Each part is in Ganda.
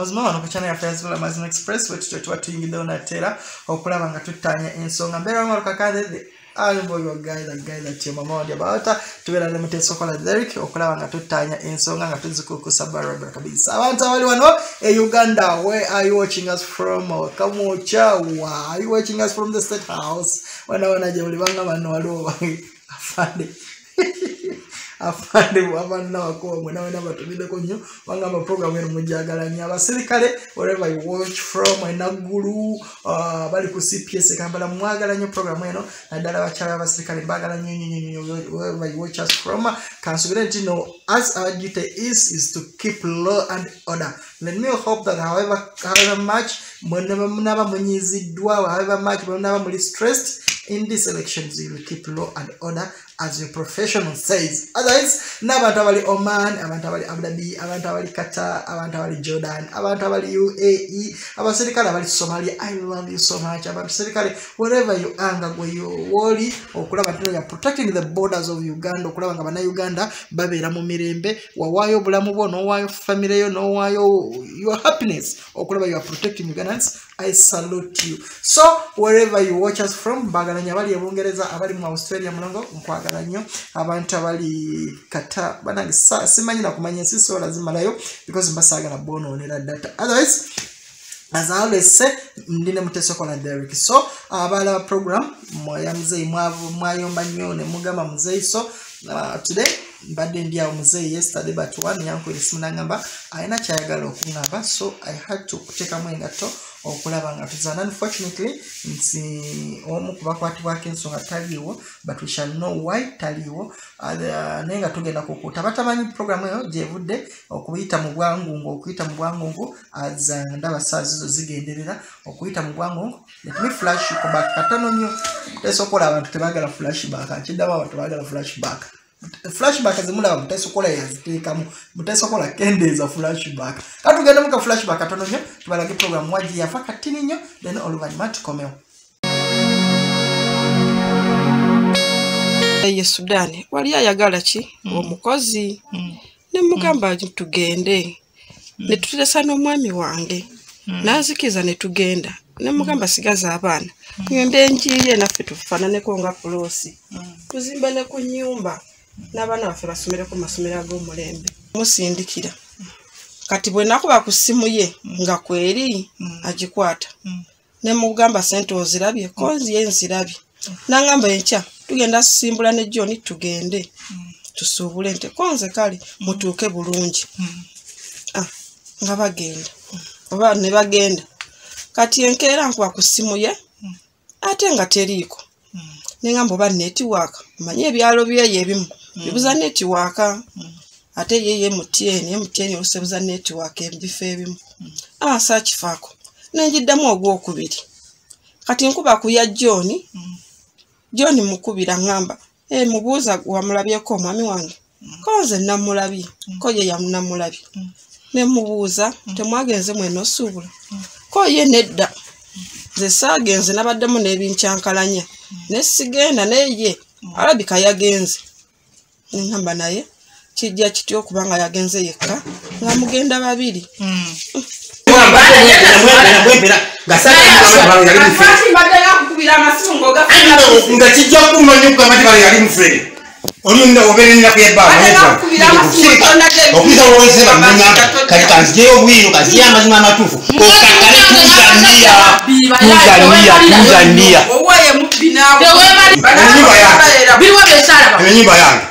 amazima wano ku channel yaffe ya zula amazima express wetutyo tuba tuyingiddewo nateera okulaba nga tuttanya ensonga. Mbeera wamalu kakande the alboy wa guy that guy that your mama wadi about tubeera ne muteesa okola derek okulaba nga tuttanya ensonga nga tuzikukusa barabara kabisa. Abantu abali wano e uganda where are you watching us from? Kamuochawa are you watching us from the state house? Wanaona gye muli banga bano waliwo afande afande abaana bakuba mwena wena batumideko nnyo wangamba program eno mujagala nnyo. Abasirikale wherever you watch from enaggulu uh, bali ku cps kampala mwagala nnyo program eno. Naddala abakyala abasirikale mbagala nnyo wherever you watch us from kansubire nti no as our duty is is to keep law and order. Let me hope that however, however much mwenaba munyiziddwa however much mwenaba muli stressed in these elections you will keep law and order as your professional says. Otherwise n'abantu abali oman abantu abali abdabi abantu abali qatar abantu abali jordan abantu abali uae abaserikale abali somalia i love you so much. Abaserikale wherever you are nga gwe woli okulaba nti ya protecting the borders of uganda okulaba nga bannayuganda babeera mu mirembe wawaayo obulamu bwo n'owaayo famire yo n'owaayo your happiness okulaba you are protecting ugandans i salute you. So wherever you watch us from mbagala nnyo abali ebungereza abali mu australia mulongo nkwagala nnyo. Abantu abali kata banange simanyi nakumanya ensi sobola zimalayo because mbasaagala bonoonera data. Otherwise as always ndine mutesokola derek so abalaba program ya muzeyi mwayomba nnyo ne mugamba muzeyi so uh, today mbadde ndi awo muzeeyi yesterday but one yankwera esimu nagamba alina kyayagala okuŋŋamba so i had to kuteekamu engato okulaba nga tuzaana unfortunately nti omu kubakwatibwako ensonga taliiwo but we shall know why taliiwo. Naye nga tugenda kukuuta batamanyi programu eyo gyevudde okuyita mu bwangungu okuyita mu bwangungu ndaba saa zizo zigenderera okuyita mu bwangungu let me flash back. Katono nnyo. Tesokola abantu tebagala flashback. Nkiddamu abantu tebagala flashback flashback zimulaba mutesokola yaziteekamu mutesokola kendeeza flashback. Katugende muka flashback katono nnyo tubalage program wagi yafa katini nnyo then oluvannyuma tukomewo ye sudaani wali ayagala ki? Omukozi nemugamba tugende. Netutesa n'omwami wange. Nazikiza netugenda nemugamba sigaza abaana. Ŋembe enjiye naffe tufaananeko nga puloosi tuzimbe ne ku nyumba n'abaana baffe basomere ku masomero ag'omulembe. Musindikira. Kati bwe nakuba ku ssimu ye nga kweri agikwata. Nemugamba sente ozirabye konzi ye nzirabye nangamba enkya tugenda simbula ne joni tugende tusuubule nti konze kale mutuuke bulungi. Nga bagenda. Oba ne bagenda. Kati enkeera nkuba ku ssimu ye ate nga teriiko. Nengamba oba netiwaaka omanyi ebyalo byeyo ebimu bibuza netiwaaka ate yeye mutn mutn osebuza netiwaaka ebifo ebimu asa kifaako nenjiddamu ogwokubiri kati nkuba kuya john john mukubira ŋŋamba e mubuuza wamulabyeko omwami wange konze namulabye ko ye yanamulabye nemubuuza temwagenze mwena osuubula? Ko ye nedda. Nze saagenze nabaddemu n'ebinkyankalanya nesigenda naye alabika yagenze neŋamba naye kijja kitya okuba nga yagenze yekka nga mugenda babiri. Nga kijja kumanya okugamba nti bale yali mufere olinda obeerera kuyebbaokwiza oloweze bamunyamba kati kanzijeyo obwiru kanzijeyo amazima amatuufu okakale tuzania tuzania tuzania eyo nyumba yange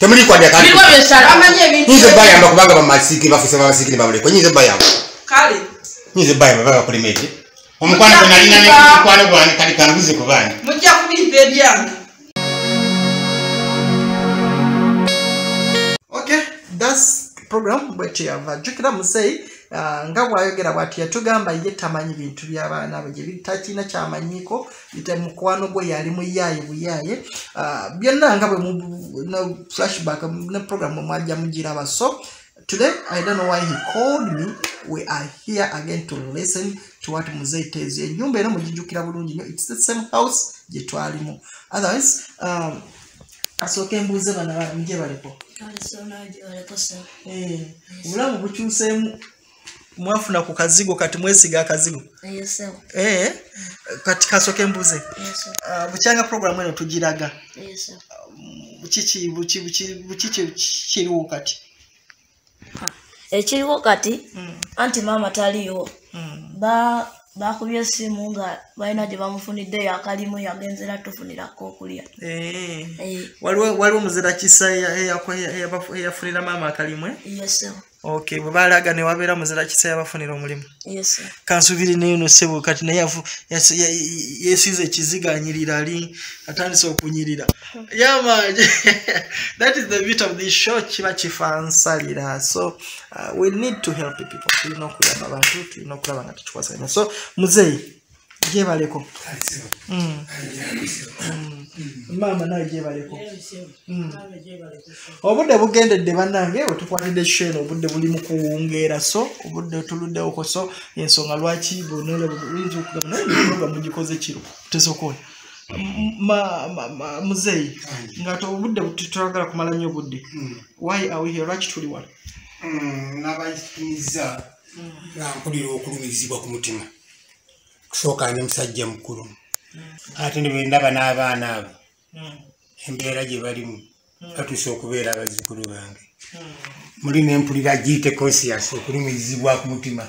temuli kwadnyinza ebayamba kubanga bamasikiri bafuse babasikiri babuleko nyinza ebayamba nyinza ebayamba bagakulemedde omukwano gwe nalina nemukwano gwange kati kanguze ku baani mujja kubimpa ebyange okay thats program bwetyo yava jjukira muzeeyi uh, nga bwayogera bwati yatugamba ye tamanyi bintu byabaana be gyebitakina kyamanyiko mukwano gwe yali muyaaye buyaaye uh, byonna nga bwe flashback ne program mwajja mugiraba so today i don't know why he called me. We are here again to listen to what muzeeyi tells you. Enyumba eno mugijjukira bulungi nnyo. Its the same house gye twalimu. Otherwise um, asooka embuuze bana muje baliko. Obulamu bukyuseemu mwafuna ku kazigo kati mwesiga akazigo Yeso. Eh, kati kasoke mbuze Yeso. Ah, bukyanga programu eno tugiraga Yeso. bukiki buki- buki- bukiki kiriwo kati ekiriwo kati Mm, anti maama taliyo mm. ba bakubye essimu nga balina gye bamufuniddeyo akalimu yagenzera tufunirako okulya Eh, Eh, waliwo muzira kisa eyafunira maama akalimwe yeso okay bwe balaga ne wabeera muzira kisa yabafunira omulimu. Yeso kansubiri neeno sebo kati naye yesize ekiziga anyirira ali atandise okunyirira. Yamaje that is the bit of this show kiba kifansalira. So uh, we need to help people. Tulina okuyamba abantu tulina okulaba nga tukikwasaganya so muzeeyi gyebaleko Mm. Mm. maama nawe gyebaleko Mm. obudde bugendedde bannange wetukwatidde show eno obudde buli mu kuwungeera so obudde tuluddewoko so. Ensonga lwaki naye eprogramu mugikoze kiro. Tesokola muzeeyi nga obudde tetwagala kumala nnyo obudde. Why are we here? Lwaki tuli wano? Nabayitumiza nga mpulira okulumirizibwa ku mutima kusooka ne musajja mukulu. Ate ne bwendaba n'abaana abo embeera gye balimu batuuse okubeera abazzukulu bange. Muli nempulira giyite conscious okulumirizibwa ku mutima.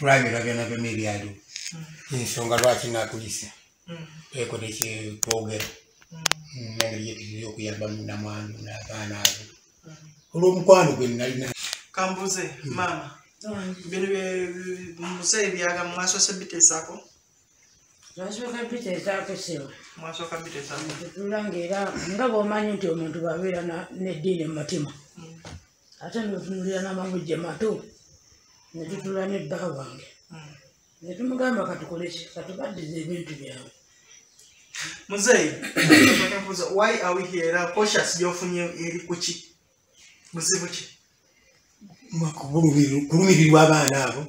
Lwabira byona ebyaliwo ensonga lwaki nakulisa? Eko tekyetwogera nengeri gyetuzira okuyamba munamwandu n'abaana abo. Olw'omukwano gwe nalina kambuze maama bino muzeeyi byaga mwasose biteesaako twasooka biteesaakosebwa mwasooka biteesaako tutula ngaera nga bwomanyi nti omuntu babeera na- n'eddiini mu mutima. Ate netunulira n'amamujje mato netutula nebba wange. Netumugamba katukoleki katubaddiza ebintu byawe. Muzeeyi why are we here? Era conscious gyofunye eri kuki buzibu ki kulumirirwa abaana abo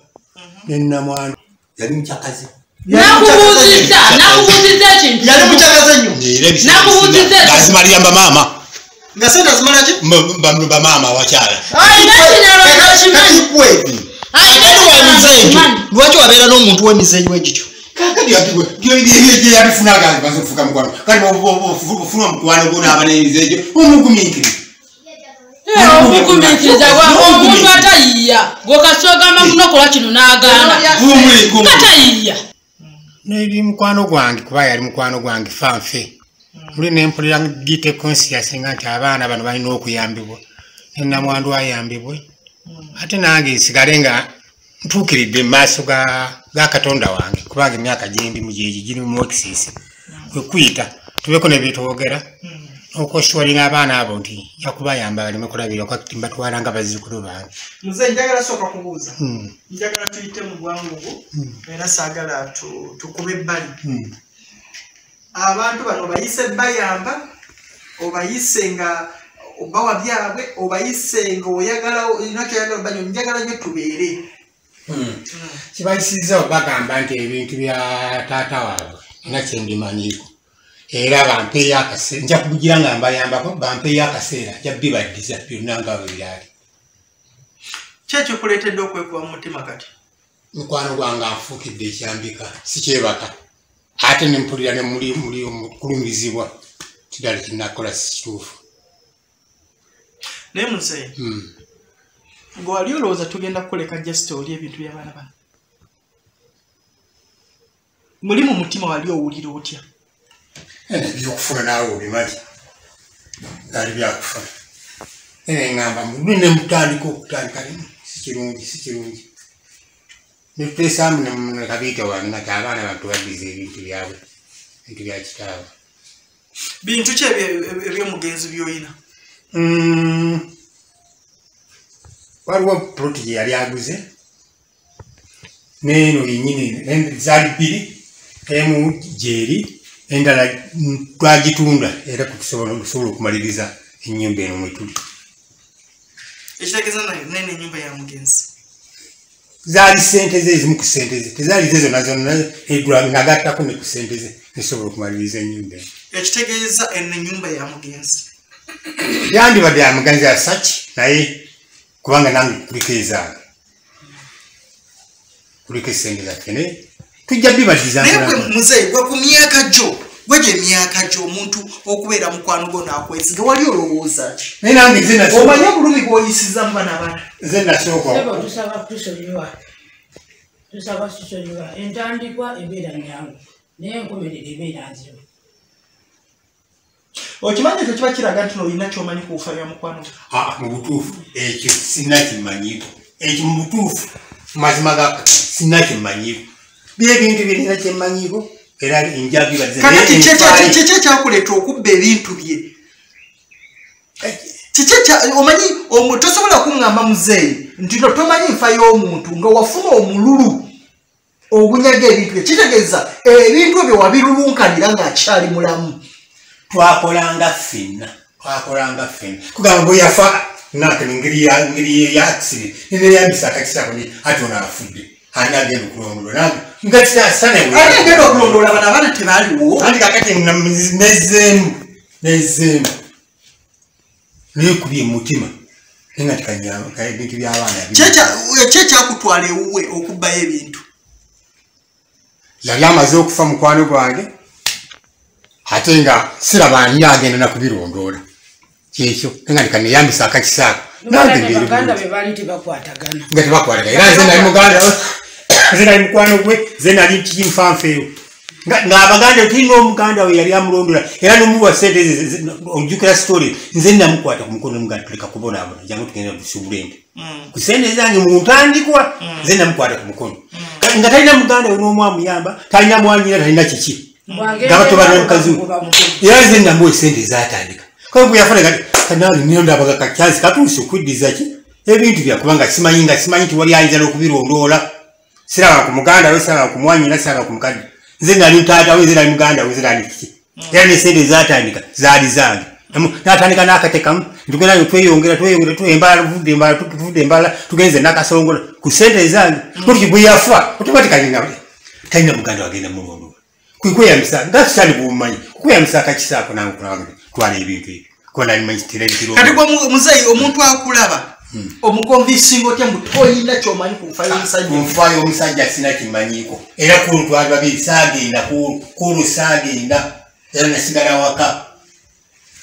nenamwandu yali mukyakazi. Nakubuuziza nakubuuziza ekintu yali mukyagaze nnyo Nakubuuziza ekyo. azimalira bamaama nga sente azimalaki bamaama abakyala lwaki wabeera n'omuntu w'emizeeyi wegityo yabifunaga bazofuka mukwano. Kale ofuna omukwano gwo n'abanemizeegyo omugumikiri obugumiikiriza omuntu atayiya gwekasogamba munokola kino n'agaana atayiya neri mukwano gwange kuba yali mukwano gwange fanfe. Muli nempulira gite conscious nga nti abaana bano balina okuyambibwa. Nenamwandu ayambibwe. Ate nange nsigale nga ntuukiridde mu maaso ga- ga katonda wange kubanga emyaka gyembimu gyegi giri mu exis kwekuyita tubeko nebyetwogera okwosholinga abaana abo nti jakubayamba baleme kulabira kati mbatwala nga bazzukulu bange muzeeyi njagala sooka kubuuza. Hmm, njagala tuyite mu bwangubu era saagala tu- tukube ebbali. Hmm. abantu bano obayise bayamba obayise nga obawa byabwe obayise nga oyagala olina kyoyagala banyo njagala nyo tubeere. Kibayisiriza bagamba nti ebintu bya taata waabwe nga kyendimanyiiko era bampeeyo akaseera nja kubugira nga mbayambako bampeeyo akaseera nja bibaddiza byonna nga bwe byali. Ki ekikuleetedde okwekuba mu mutima kati? Mukwano gwange anfuukidde ekyambika sikyebaka ate nempulira nemuli muli omukulumirizibwa kidala kinakola si kituufu. Naye muzeeyi Hmm. nga wali olowooza tugenda kukoleka jasite oli ebintu by'abaana bano muli mu mutima wali owulira otya ene byokufuna naawe obimanyi gaali byakufuna ene ngamba muli nemutandika okutandika limu sikirungi sikirungi netuteesamu nekabiita wange nati abaana bantu baddiza ebintu byabwe ebintu bya kitaabwe bintu ki ebyo- ebyomugenzi byoyina? Mm. waliwo ploti gye yali aguze neeno yenyini en- zaali bbiri emu gyeri endala twagitunda era okusobola okumaliriza ennyumba eno mwetuli ekitegeeza nene enyumba ya mugenzi. Zaali sente ze ezimu ku sente ze tezaali ze zonna zonna nagattako ne ku sente ze nesobola okumaliriza ennyumba eno. Ekitegeeza eno enyumba ya mugenzi. Yandibadde amuganzi asaki naye kubanga nange kuliko ezange kuliko esente zaffe naye tujja bibatiza naye gwe ku myaka gyo gwe gye myaka gyo omuntu okubeera mukwano gwo naakwesiga wali olowooza ki? Naye nange nze omanye obulumi bw'oyisiza mu bana bana? Nze nasooka Sebo tusaba tusonyiwa. Entandikwa ebeera nyangu naye enkomerero ebeera nzibu. Okimanyi ekyo kiba kiraga nti noolina kyomanyi ku bufa bya mukwano Ah, mu butuufu. Ekyo sinakimanyiko ekyo mu butuufu. Mazima ga sinakimanyiko byebintu byerina kyemanyiko era njabibaze kakati kiki ekyakuleeta okubba ebintu bye? Kiki omanyi tosobola kuŋŋamba muzeeyi nti no tomanyi nfa y'omuntu nga wafuna omululu ogunyaga ebintu bye. Kitegeeza ebintu ebyo wabirulunkanira ng'akyali mulamu. Twakolanga ffenna twakolanga ffenna. Kugamba bwe yafa nakino ngeri ya- accident neneyambisa akakisako ati ono afudde. Ani agenda okulondola nange nga kitasane ate ngenda okulondoola bano abaana tebaaliwo anti kakati nezeemu nezeemu naye kubye mumutima naye nga tikanyanga ebintu by'abaana ki ekyakutwala ewuwe okubbayo ebintu? Yali amaze okufa mukwano gwange ate nga siraba ani agenda nakubirondoola. Kyekyo nga ndikaneyambisa akakisaako. Nange tebakwatagana. Nga tebakwataga era nze nali muganda nze nali mukwano gwe nze nali kinfanfeewo ng'abaganda tulina omuganda we yali amulondola era nomuwa sente ojjukira story nze namukwata ku mukono muganda tuleka kubonaabona jangu tugenda tusubulente ku sente zange muntandikwa nze namukwata ku mukono. Kati nga talina muganda we n'omwamuyamba talina mwanyina talina kiki? Ngaba tobana mukazi we. era nze namuwa esente ezatandika kale bwe yafuna kati kanaali niyo ndabaga kakyansi katuuse okuddiza ki? Ebintu byakubanga simanyi nga simanyi nti wali ayinza n'okubirondoola siraba kumuganda we siraba ku mwanyina siraba ku mukadde nze nali taata we nze nali muganda we nze nali kiki? Era nesente ezatandika zaali zange. Emu- natandika n'akatekamu tugenda yo tweyongera tweyongera twembala tuvudde embala tuvudde embala tugenze nakasongola. Ku sente ezange kutyo bwe yafa otomatikali talina muganda wagenda kwe kweyambisa nga kitali bumumanyi kweyambisa akakisaako nange twala ebintu ebyo. Kuba nali manyi kitera kati gwe kwa muzeeyi omuntu akulaba omukonvisinga otya mbu toyina kyomanyi ku bufa y'omusajja? Kunfaayo omusajja sina kimanyiko. Era kulu twali babiri saagenda kulu saagenda era nasigala waka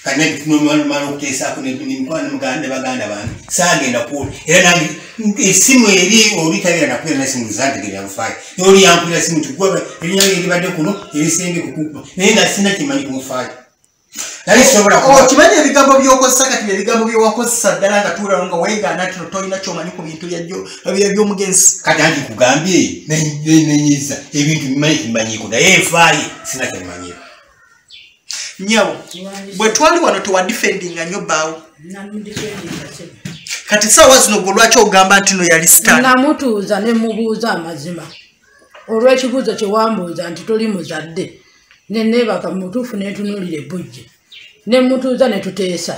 kanebitunomala okuteesaako nemikwana ne baganda bange. Saagenda kulu. Era nange esimu eri oli tabira nakuira nasimu zantegera nfaayo oli yankulira simu tigwaba erinyange eribadde kuno erisenge kukuba naye nga sina kimanyi sobola kuba okimanyi ebigambo byokozesa kati byebigambo byewakozesa ddala nga tuulawo nga weegaana tino tolina kyomanyi ku bintu by'omugenzi. Kati anti kugambye nenyiza ebintu bimanyi kimanyiko naye nfaaye sina kimanyiko nyabo bwe twali wano tewadifendinga nnyo bbaawo kati saawa zino gwe lwaki ogamba nti no yali sitaani namutuuza ne mubuuza amazima. Olw'ekibuuzo kye wambuuza nti toli muzadde ne neebaka mutuufu nentunuulira ebbujje ne mutuuza ne tuteesa.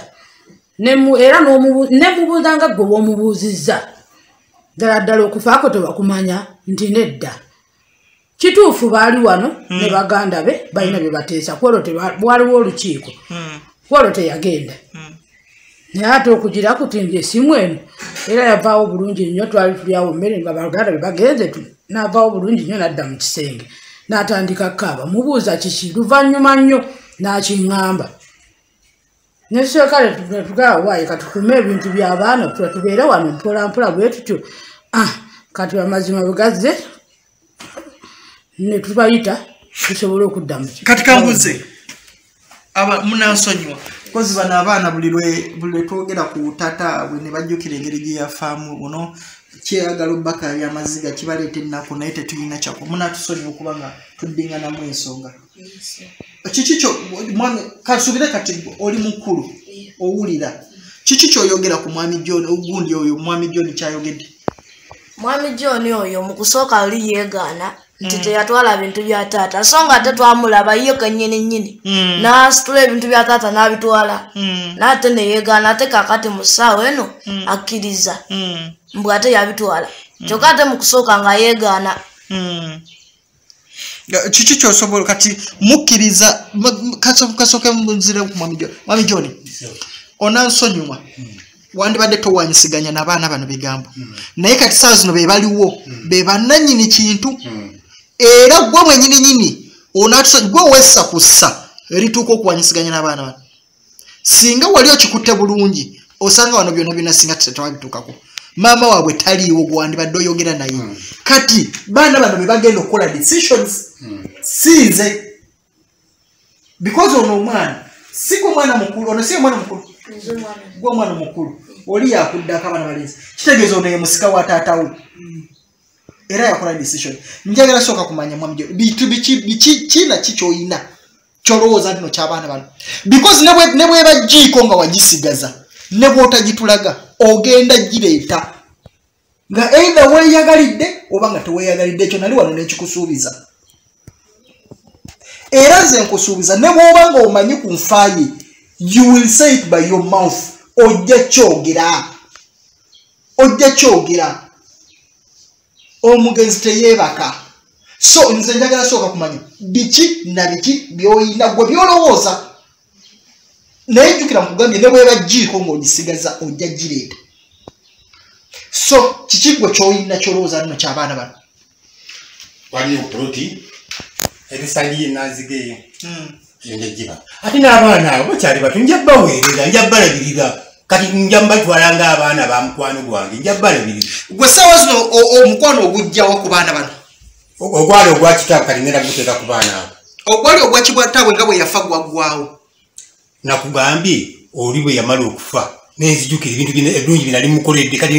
Era ne mubuuza nga gwe bw'omubuuzizza ddala ddala okufaako tebakumanya nti nedda. Kituufu baali wano ne baganda be balina bye bateesa. Kwolwo waliwo olukiiko. Kwolwo teyagenda. Naye ate okugira kuti nti esimu eno era yavaawo bulungi nnyo twali tulyawo mmere nga baganda be bagenze n'avaawo bulungi nnyo n'adda mu kisenge. N'atandika kaaba mubuuza kiki? Luvannyuma nnyo n'akiŋŋamba nesekale netugamba waayi katukume ebintu by'abaana tuba tubeere wano mpolampola bwe tutyo. Ah kati amazima bwe gazze ne tubayita tusobole okudda mu kati kambuze aba munansonyiwa kozi bano abaana buli lwe twogera ku taata bwe ne bajjukira engeri gye yafaamu buno kyeyagala obbaka byamaziga kibaleeta ennaku naye tetulina kyako. Munatusonyiwa okuba nga tuddinganamu ensonga kiki kyo mwami kasubire kati oli mukulu owulira. Kiki kyoyogera ku mwami john ogundi oyo mwami john kyayogedde? Mwami john oyo mu kusooka oli yeegaana nti teyatwala bintu bya taata. So nga ate twamulaba ye kenyini nyini n'asitula ebintu bya taata n'abitwala. N'ate neyeegaana ate kakati mu ssaawa eno akkiriza. Mbwe ate yabitwala. Kyokka ate mu kusooka nga yeegaana Ga- kiki kyosobola kati mukkiriza kasooke munzire ku mwami john onansonyiwa wandibadde towanyisiganya n'abaana bano bigambo. Naye kati saa zino be baliwo be bannanyini kintu. Era gwe mwenyininyini onatusa gwe wessa ku ssa erituuka okuwanyisiganya n'abaana bano. Singa wali okikutte bulungi osanga wano byonna byonna singa tetwabituukako maama waabwe taliiwo gwe wandibadde oyogera naye. Kati baana bano be bagenda okukola decisions. Sinze. Because ono omwana si gwe mwana mukulu ono si omwana mukulu. Gwe omwana mukulu. Oli yakuddako abaana balenzi. Kitegeeza ono ye musika wa taatawe era yakola decision. Njagala sooka kumanya mwamijo bintu kina ki kyoyina kyolowooza ntino kyabaana bano. Because ne bwebagiiko nga wagisigaza ne bwotagitulaga ogenda gireeta. Nga either weeyagalidde oba nga teweeyagalidde ekyo nali wano nekikusuubiza. Era nze nkusuubiza ne bwoba nga omanyi ku nfaaye you will say it by your mouth ojja kyogera. Ojja kyogera. Omugenzi teyeebaka. So nze njagala sooka kumanya biki na biki byoyina gwe byolowooza naye jjukira nkugambye ne bwebagiiko ng'ogisigaza ojja gireeta. So kiki gwe kyoyina kyolowooza nno kyabaana bano? Waliyo puloti ebisaliye nazigeyo enjagiba ate n'abaana abo bakyali bato nja baweerera nja balabirira kati nja mbatwala ng'abaana ba mukwano gwange nja balabirira gwe saawa zino omukwano ogujjawa ku baana bano? Ogwali ogwa kitaabu kati ngenda guteeka ku baana abo. Ogwali ogwakibwataabwe nga bwe yafa gwaggwawo nakugambye oli bwe yamala okufa nenzijukira ebintu ebirungi binali mukoledde kati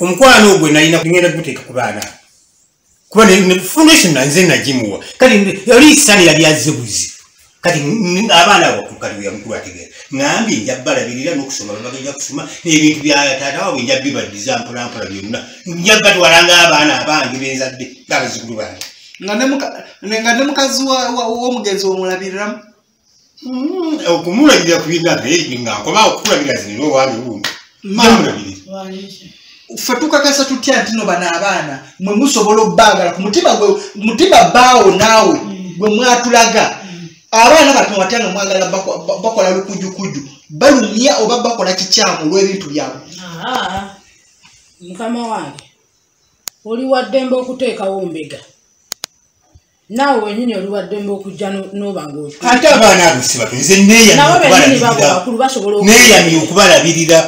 omukwano ogwe nalina ngenda guteeka ku baana. Kuba foundation nanze nagimuwa. Kati oli sani yali azze buzi kati abaana abo kati yamukulu ategeera ŋambye nja balabirira n'okusoma babagenda kusoma n'ebintu bya taata waabwe nja bibaddiza mpolampola byonna. Nja batwalanga abaana abange benzadde ng'abazzukulu bange. Nga ne mukazi w'omugenzi omulabiriramu okumulabirira ku bina nga nkoba okukulabira zinira owami bundi Maama. ffe tukakasa tutya nti no bano abaana mwe musobola obbaagala ku mutima gwe mutima baawo naawe gwe mwatulaga. Abaana kati watya nga mwagala bako- ba- bakola lukujukuju balumya oba bakola kikyamu olw'ebintu byabwe? Aa, mukama wange oli waddembe okuteekawo mbega naawe wenyini oli waddembe okujja no- n'oba ngaotu ate abaana abo si bato nze nabo benyini babo neeyamye okubalabirira.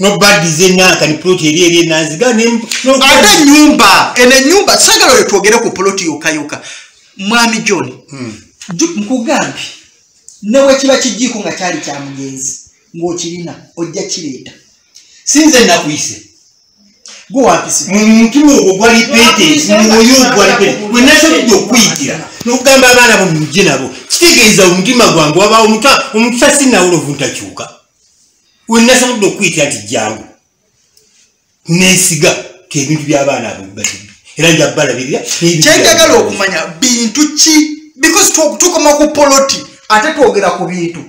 Nobaddiza enankani puloti eri eri enanziga ate enyumba eno enyumba sagala oyo twogere ku poloti yokayoka mwami john Ju- nkugambye newekiba kijiiko nga kyali kya mugenzi ng'okirina ojja kireeta. Sinze nakuyise gwe wampisi mu mutima ogwo gwali pete mwoyo ogwali pete. wenasobodde okuyitira nokugamba abaana bo mujje nabo. Kitegeeza omutima gwange wabaawo omuntu tasinawulovu ntakyuka wenasobodde okuyitira nti jangu nesiga tebintu by'abaana abo bibadde era njabalabirira kyenjagala okumanya bintu ki because tu- tukoma ku poloti ate twogera ku bintu.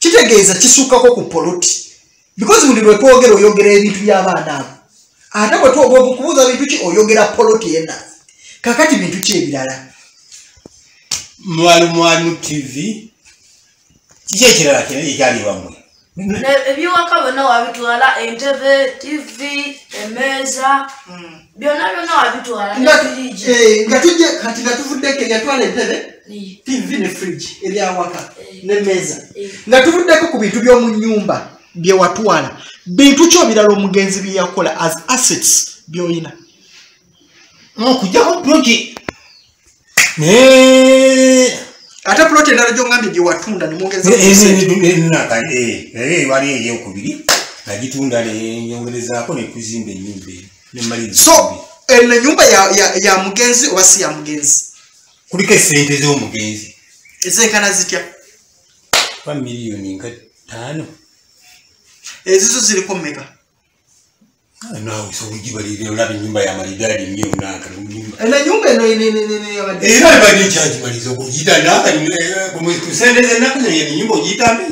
Kitegeeza kisukkako ku poloti. Because buli lwe twogera oyogera ebintu by'abaana abo ate bwe twoga okubuuza bintu ki oyogera poloti yenna kakati bintu ki ebirala? Mwalu mwalu tv kiki ekirala ekyali wammwe? Ebyewaka byonna wabitwala entebe tv emeeza byonna byonna wabitwala Nga- eh, kati nga tuvuddeko yatwala entebe tv ne fridge ebyawaka nemmeeza nga tuvuddeko ku bintu by'omu nyumba byewatwala bintu ki obirala omugenzi byeyakola as assets byoyina? Okujjako puloti naye ate puloti endala gyongambye gyewatunda nemwongeza wali eyokubiri nagitunda nenyongerezaako nekuzimba enyumba eyo so eno. enyumba ya, mugenzi oba si ya mugenzi? Kuliko esente z'omugenzi. Ezenkana zitya? Ba miliyoni nga taano ezizo ziriko mmeka? Naawe sobugibalirira olaba enyumba yamalidaadi nnyo nanka nyumba eno enyumba eno era ebadde ekyagimaliza okugiyita nakusente zenaku zeyo enyumba ogiyitambe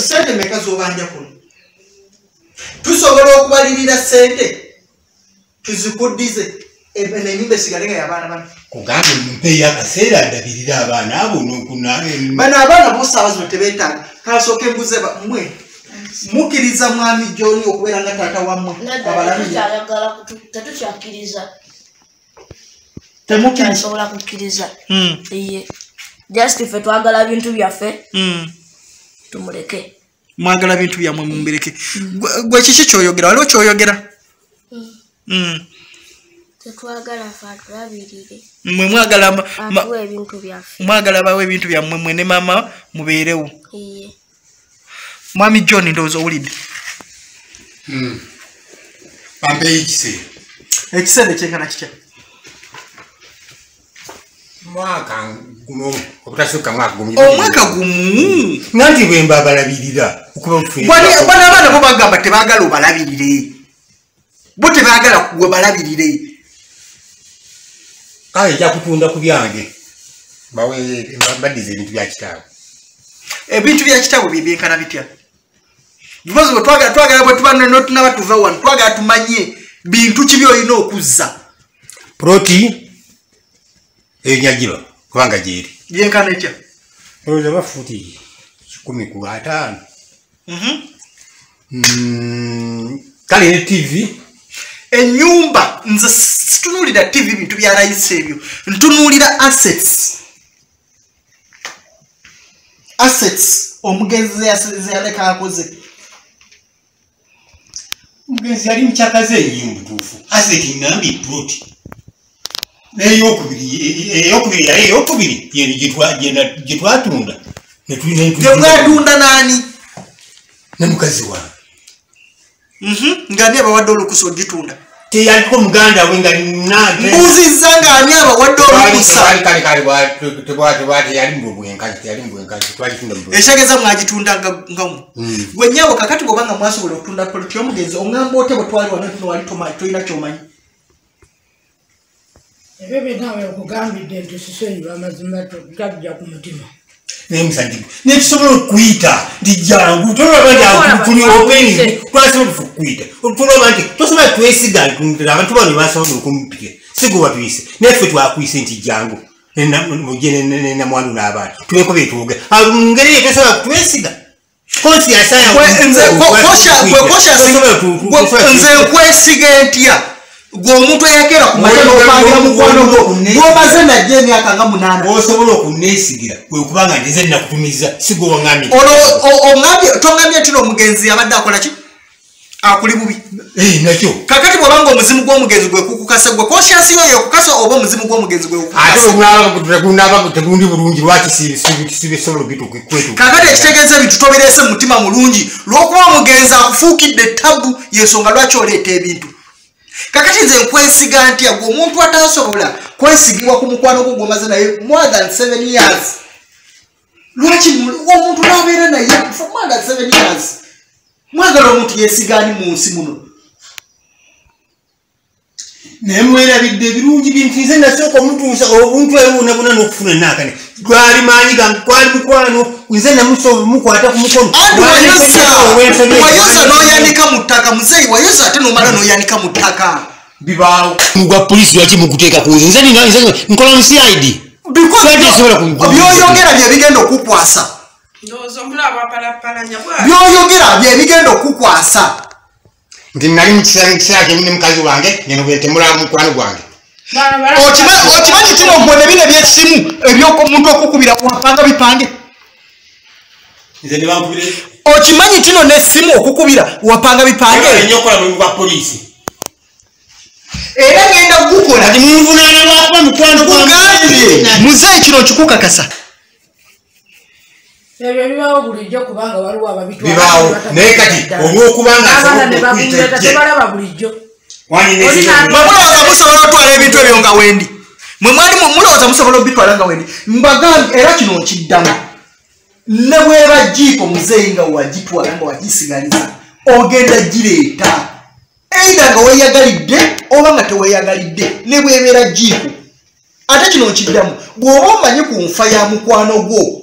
sente meka zobanja kuno. Tusobola okubalirira sente tuzikuddize enyumba esigale nga yabaana bano. Kugambe mumpeeyo akaseera ndabirira abaana abo nokuna bano abaana bosaawa zino tebetaaga kasooka embuze ba- mmwe mukkiriza mwami joni okubeera nga taata wammwe. Nedda abalabirira tetukyayagala kutu- tetukyakkiriza temukkiriza tekyasobola kukkiriza. Mm, iye just ffe twagala bintu byaffe mm. tumuleke. Mwagala bintu byammwe mumbireke Gwe- kiki kyoyogera? Waliwo kyoyogera? Mm. Tetwagala fe atulabirire mwe mwagala ebintu byaffe. mwagala bawe ebintu byammwe mwe ne maama mubeerewo. Mwami john ndowooza owulidde. Bampeyo ekiseera ekiseera ekyenkana kitya? Mwaka guno obutasukka mwaka gumu. Omwaka gumu? Nanti bwe mba abalabirira okuba nfune Bwana- bwana abaana bo bagamba tebaagala obalabirire. Bo tebaagala kuwe balabirire kale nja kutunda ku byange. Bawe baddiza ebintu bya kitaawe. Ebintu bya kitabo bye byenkana bitya? Bibazo bwe twagala bwe tuba notunaba tuva wano twagala tumanye bintu kibi olina okuzza. Proti enyagiba kubanga gyeri. Byenkana etya? Olowooza bafuuti kikumi ku ataano. Mm, kale ne tv enyumba nze situnuulira tv bintu bya layisi ebyo. Ntunuulira assets. Assets omugenzi ze- ze yaleka akoze. Omugenzi yali mukyakaze enyi mutuufu. Aseti nambye proti eyokubiri eyokubiri yali eyokubiri yeno gyena- gyetwatunda netulina gyemwatunda naani ne mukazi wange Mhm, ng'ani abawadde olukusa ogitunda? Teyaliko muganda we nga mbuuzizza ng'ani abawadde olukusa? yali mubwenkazi teyali mubwenkazi twagitunda mu ekitegeeza mwagitunda nga- ngamu gwe nnyabo kakati bwobanga mwasobola okutunda poloti omugenzi oŋŋamba ote bwe twali wano tuno wali tolina kyomanyi. Ebyo byenaawe okugambidde nti sisonyiwa amazima gajja ku mutima naye musajja netusobola okuyita nti jangu tolaba nti tuli openi twasobola tufe okuyita tulaba nti tosobola twesiga nti abantu bano basobola okumupika sigwe watuyise naffe twakwise nti jangu muje nenamwandu n'abaana. Tubeko betuoga ngeri eyo tosobola kutwesiga konsi yasaya Gwe- nze ko- kosha- gwe kosha si- gwe- nze nkwesiga entya gwe omuntu eyakera ku oyo- mukwano gwo gwomaze najja emyaka nga munaana. Osobola okunesigira kwekubanga ndize nakutumiza sigwe waŋamye Olwo- o- oŋambye toŋambye nti n'omugenzi abadde akola ki? Akuli bubi. Nakyo. Kakati bwobanga omuzimu gw'omugenzi gwe kukukasa gwe konsciensi yo yokukasa oba omuzimu gw'omugenzi gwe kukukasa? Tegundi bulungi lwaki sibisobola kakati ekitegeeza ebintu tobireese mu mutima mulungi lw'okuba omugenzi akufuukidde tabu yensonga lwaki oleeta ebintu kakati nze nkwesiga ntya? Gwe omuntu atasobola kwesigibwa ku mukwano gwo gwomaze naye more than seven years. Lwaki mu- omuntu nabeera naye for more than seven years? Mwagala omuntu yesigaani mu nsi muno? Naye mwerabidde ebirungi bintu nze nasooka omutuusa obuntu buna n'okufuna nakane gwali maanyi gange gwali mukwano nze namusobola mukwata ku mukono anti wayoza wayoza n'oyanika mu ttaka muzeeyi wayoza ate n'omala n'oyanika mu ttaka. Bibaawo. Mugwa polisi lwaki mukuteeka ku nze? Nkola mu cid Because Lwaki esobola ku- byoyogera bye bigenda okukwasa. Byoyogera bye bigenda okukwasa. Nti nali mukiseera mukiseera kye ne mukazi wange nenotemula mukwano gwange. Okima- okimanyi kino gwe ne bino ebyesimu ebyomuntu okukubira wapanga bipange nze ne bankubire okimanyi kino nesimu okukubira? Wapanga bipange? Nnyo okola mulimu gwa polisi era genda kugukola kati munvunaana lwakuba mukwano kugambye muzeeyi kino kikukakasa ebyo bibaawo bulijjo kubanga waliwo ababitwala. Bibaawo. Naye kati olwokubanga tebalaba bulijjo. Mulowooza musobola otwala ebintu ebyo nga wendi mwe mwali mu- mulowooza musobola obitwala nga wendi mbagambye era kino nkiddamu ne bweba jiipo muzeeyi nga wagitwala nga wagisigaliza ogenda gireeta. Eida nga weeyagalidde oba nga teweeyagalidde ne bwebeera jiipo ate kino nkiddamu bw'oba omanyi ku nfa ya mukwano gwo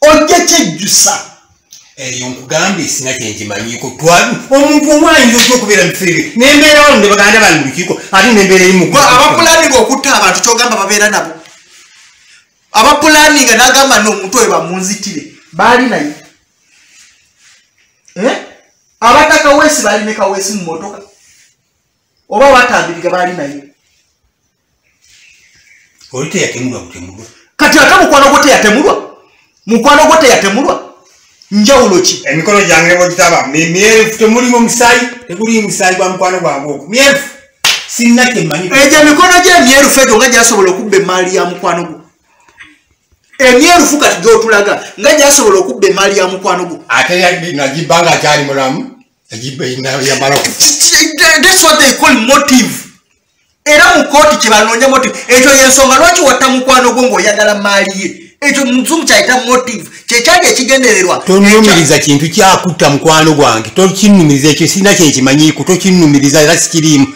ojja kyejjusa. Eyo nkugambye sina kyenkimanyiiko omuntu omu ayinza otya okubeera mufeere nembeera wano ne baganda bali mu lukiiko ate nembeera eri Gwe abapulaninga okutta abantu kyogamba babeera nabo abapulaninga nagamba n'omuntu oyo bamunzitire baali naye. Eh? abadde kaweesi baali ne kaweesi mu motoka oba batambiriga baali naye. Oli teyatemulwa butemulwa? Kati ate mukwano gwo teyatemulwa? Mukwano gwo teyatemulwa? Njawulo ki? Emikono gyange nebogitaba myerufu temulimu omusaayi teguli musaayi gwa mukwano gwange ogwo. Myerufu sinna kyemanyi egyo emikono gy'emyerufu egyo nga gyasobola okubba emaali ya mukwano gwo emyerufu kati gyotulaga nga gyasobola okubba emaali ya mukwano gwo. Ate nagibba nga akyali mulamu thats what they call motive. Era mu kooti kyebanoonya motive. Ekyo yensonga lwaki watta mukwano gwo ng'oyagala maali ye? Ekyo muzungu kyayita motive. Kyekyali ekigendererwa tonumiriza kintu kyakutta mukwano gwange tokinumiriza ekyo sirina kyenkimanyiiku tokinumiriza era sikiriimu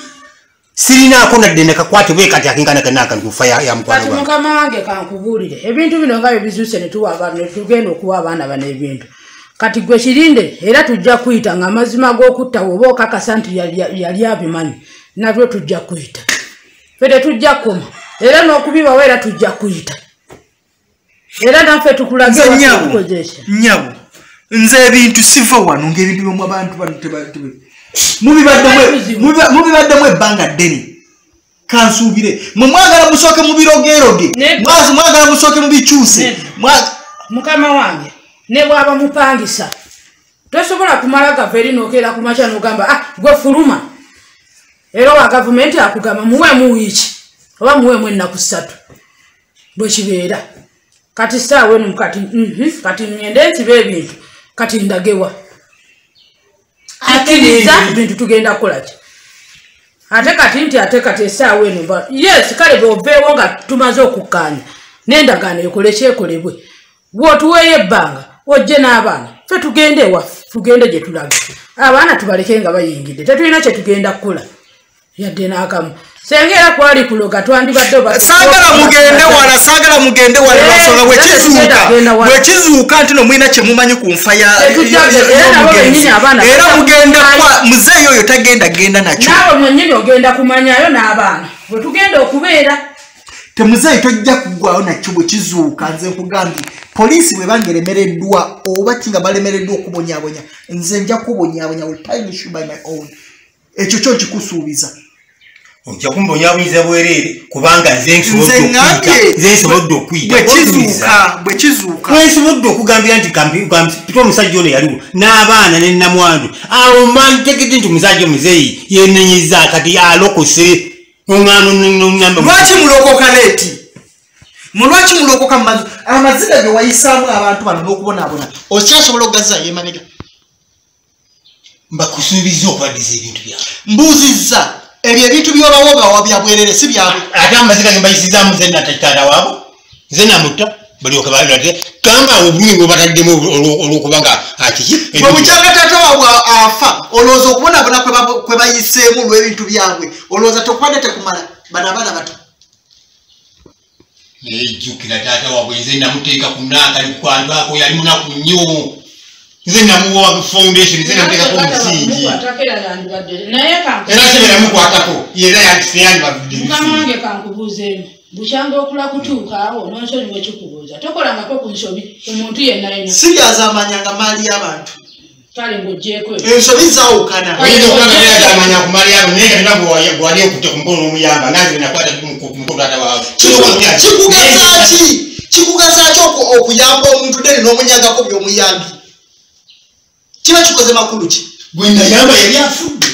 sirinaako nadde nekakwate bwe kati akenkanakanakantuufa ya ya mukwano kati gwange mukama wange kankubuulire. Ebintu bino nga byebizuuse netuwa abaana netugenda okuwa abaana bano ebintu. Kati gwe kirinde era tujja kuyita nga amazima g'okutta oba okakasa nti yali yali abimanyi nabyo tujja kuyita. Fe tetujja kukoma era n'okubibawo era tujja kuyita. Era naffe nze nyabo watukozesa nyabo nze ebintu siva wano ngaebintu byomu abantu bano teba- tebe- mubibaddemu- mubiba- mubibaddemu ebbanga ddene. Kansuubire. Mwe mwagala musooke. Mwazi- mwagala musooke mubikyuse mukama wange ne bwaba mupangisa tosobola kumala gava eri nokeera kumakya nogamba ah gwe fuluma. Era owa gavumenti akugamba muweemu wiiki oba muweemu ennaku ssatu. Bwekibeera kati saawa enu kati mhm, kati ngende nsiba ebintu kati ndagewa akkiriza bintu tugenda kukolaki ate kati nti ate kati esaawa eno yes kale bwoveewo nga tumaze okukkaanya n'endagaano ekole kyekolebwe bw'otuweeyo ebbanga ojje n'abaana fe tugende ewaffe tugende gye tulaga abaana tubaleke nga bayingidde tetulina kye tugenda kukola. Yadde n'akamu. Senga era kwali kuloga twandibadde saagala mugende wala saagala mugende wala Eh, lwansonga bwekizuuka bwekizuuka nti no mulina kyemumanyi ku nfa ya- Tetujja- ya- ya- era mugenda muzeeyi oyo tagenda genda nakyo. Naawe mwennyini ogenda kumanyayo n'abaana. Bwe tugenda okubeera temuzeeyi tojja kuggwayo nakyo bwe kizuuka. Nze nkugambye poliisi bwe banga eremereddwa oba ki nga balemereddwa okubonyabonya nze nja kubonyabonya will punish by my own. Ekyo kyo nkikusuubiza ojja kumbonyabunyiza bwereere kubanga nze nsobodde ngambye okuyita. nze nsobodde okuyita. Bwe Otuliza. kizuuka bwe kizuuka. Wensobodde okugambira nti pita omusajja ono yaliwo n'abaana nenamwandu awo mantegedde nti omusajja omuzeeyi yenenyiza kati alokose. Oŋŋamba lwaki mulokoka leeti? Mulwaki mulokoka mumazi amaziga ge wayisaamu abantu bano n'okubonaabona. Okyasobola okugazaayo emabega mbakusuubiza okubaddiza ebintu byawe. Mbuuzizza ebyo ebintu byolawogawa bya bwerere si byabwe ate amaziga gembayisizaamu nze natakitaata waabo nze namutta balyoke balate gamba obulumi bwebataddemu olwokuba nga akiki bwe bukyanga taata waabwe afa olowooza okubonaabona kwe bayiseemu olw'ebintu byabwe olowooza tokubadde tekumala bano abaana bato. Ejjukira taata waabwe nze namuteeka ku naakali kwantu ako yali munaku nnyo nze namuwa foundation nze namuteekako omusingi. era kiberamukwatako era yandibavudde mukama wange kankubuuzeemu bukyanga okula kutuuka awo nonsonyi wekikubuuza tokolangako ku nsobi omuntu yenna yenna. Si byazaamanyanga maali y'abantu kale ng'ogjeeko ensobi zaawukana. Oyinza okulagaamanya kumalyabo naye kati nabwe gwali okutte ku mukono omuyamba nange nakwata ku mukono taata waawe kikugaza ki? Kikugaza ki oku- okuyamba omuntu deni n'omunyagako by'omuyambi kiba kikoze makulu ki? Gwe nayamba yali afudde.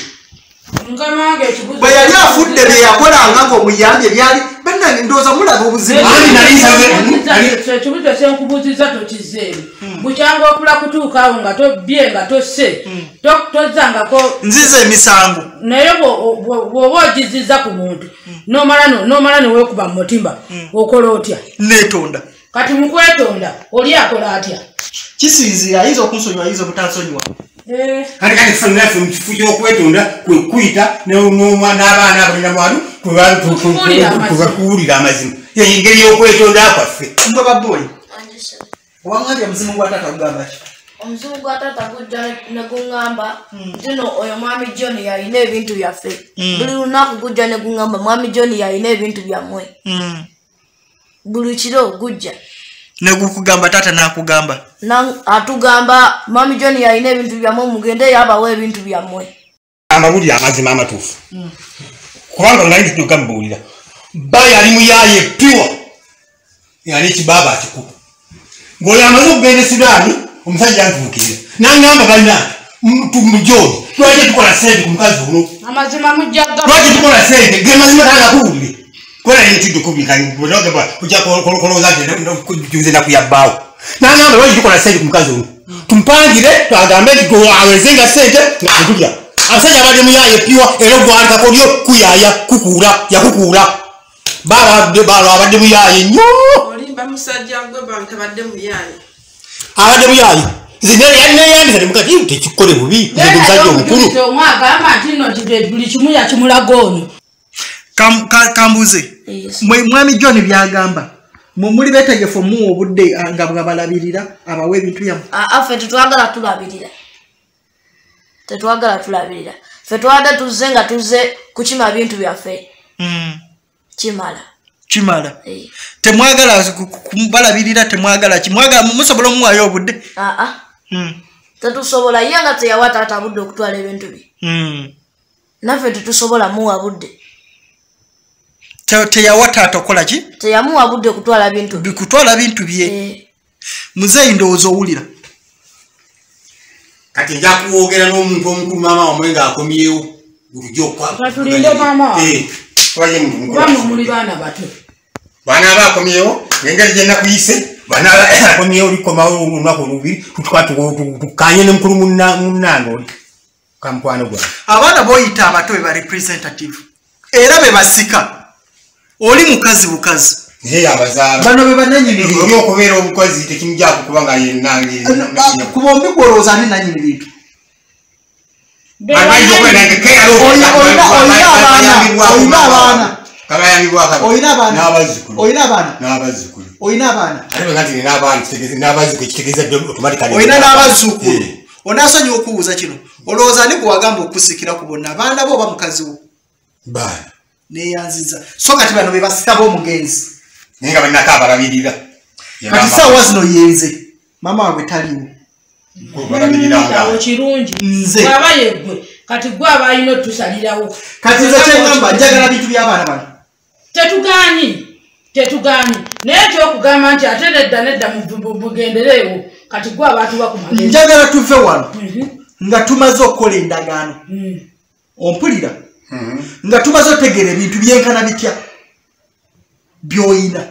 Bwe yali afudde bye yakolanga ng'omuyambye byali bannange ndowooza mulaba obuzibu. Ani nali nsaze- ekibuuzo kyenkubuuziza tokizeemu bukyanga okula kutuuka awo nga tobye nga tosse. To- tozzangako. Nziza emisango. Naye bwo- bwo- bw'oba ogiziza ku muntu nomala no- nomala neweekuba mu mutimba okola otya? Neetonda. Kati mu kwetonda oli akola atya kisinzira ayinza okunsonyiwa ayinza obutansonyiwa Eh, kati kati ffe naffe mu kifo ky'okwetonda kwe kuyita n'abaana abalinamwalu Kukuwulira amazima. kwebakuwulira amazima engeri y'okwetonda kwaffe mbwe baboyi owaŋŋambye muzimu gwa taata gugamba ki omuzimu gwa taata gujja neguŋŋamba zino oyo mwami john yalina ebintu byaffe buli lunaku gujja neguŋŋamba mwami john yalina ebintu byammwe buli kiro gujja nekukugamba taata nakugamba. Na- atugamba mami john yalina ebintu byammwe mugende yabawo ebintu byammwe amawulire amazima amatuufu kubanga nali tugambuulira ba yali muyaye piwa. Yali ekibaaba akikuba ng'oyo amaze okugenda esudaani omusajja antuukirira nangamba balina mujoni lwaki tukola sente ku mukazi ono amazima mujjaga lwaki tukola sente ge mazima tagakuwulire kola yetidukubikanykolooza nti nakuyabbaawo nangamba lwaki tukola sente ku mukazi ono tumpangire twagambe nti awezenga sente natulya abasajja abadde muyaye piwa era ogwandikako lyo kuyaya kukuula yakukuula baba abadde muyaye nnyo olimba musajja gwe bantu abadde muyaye yalinayandiza nemukati tekikole bubi nze musajja omukulu. kambuze mwami john byagamba Mu- muli betegefu muwa obudde ah, nga bwabalabirira abawa ebintu byamu. Aa ffe tetwagala tulabirira. Tetwagala tulabirira. Ffe twadde tuzze nga tuzze kukima bintu byaffe. Kimala. Kimala. Eh. temwagala kubalabirira temwagala ki? Mwagala musobola omuwayo obudde? Aa Mm, tetusobola ye nga teyawa taata budde okutwala ebintu bye. Mm. naffe tetusobola muwa budde teyawa taata okola ki? Teyamuwa budde kutwala bintu. Bye bikutwala bintu bye. Eh, muzeeyi ndowooza owulira. Kati nja kuwogera n'omuntu omukulu maama wamwe ng'akomyewo Katulinde maama wange. kubanga muli gutujokwa baana bato. Baana aba akomyewo ngengeri gyenakuyise baana aba akomyewo likomawo olunaku olubiri tukanye ne mukulu munna- munnange oli kamukwano gwange abaana boyita abato be ba representative era be basika oli mukazi bukazi bano be bananyini oli bintu okubeera omukozi tekimujako kuba nga yenange ku bombi gwolowooza ani nanyini bintu oyina abaana. oyina abaana. Kitegeze- n'abazzukulu. Eh. onaasonyiwa okuwuuza kino. Olowooza ani gwe wagamba okusikira ku bonna? Abaana bo oba mukazi wo? Baana neyanziza. So kati bano be basika b'omugenzi naye nga balinako abalabirira kati saawa zino yenze maama waabwe taliwo. Kirungi. Nze. bwaba yeggwe kati gwe aba alina otusalirawo. Kati nze kyeŋŋamba njagala bintu by'abaana bano. Tetugaanyi. Tetugaanyi. Naye kyokugamba nti ate nedda nedda mu- mu- mugendereewo kati gwe aba atuwa ku magezi. Njagala tuve wano Mhm. nga tumaze okukola endagaano. Mm. ompulira nga tumaze otegeera ebintu byenkana bitya? Byoyina.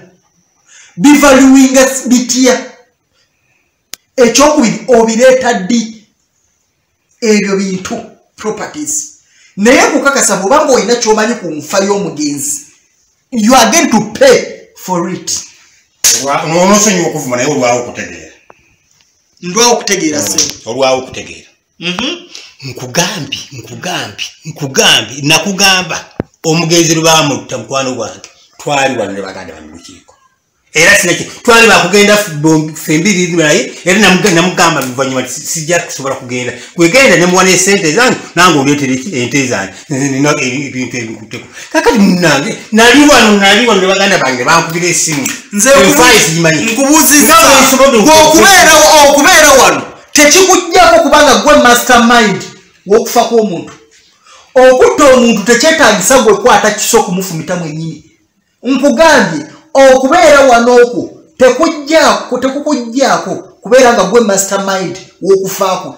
Bivaluwinga bitya? Ekyokubiri obireeta ddi ebyo bintu properties? Naye kukakasa bwobanga olina kyomanyi ku nfa y'omugenzi you are going to pay for it. Nosonyiwa okuvuma naye olwawo okutegeera. Ndwawo okutegeera sente olwawo okutegeera nkugambye nkugambye nkugambye nakugamba. Omugenzi lwe bamutta mukwano gwange twali wano ne baganda bano lukiiko era sinaki twali bakugenda ffe mbiri naye era namuga- namugamba luvanyuma sijja kusobola kugenda. Kwegenda nemuwana esente zange nange oleetere ki ente zange? Nina ebintu ebikuteko kakati munange nali wano nali wano ne baganda bange bankubira esimu nze Enfayi sigimanyi. nkubuuzizza Nga bwe nsobodde gwe okubeera okubeera wano tekikuggyako kubanga gwe mastermind w'okufa kw'omuntu okutta omuntu tekyetaagisa gwe kwata kiso okumufumita mwennyini. Nkugambye okubeera wano okwo tekukuggyako kubeera nga gwe mastermind w'okufaako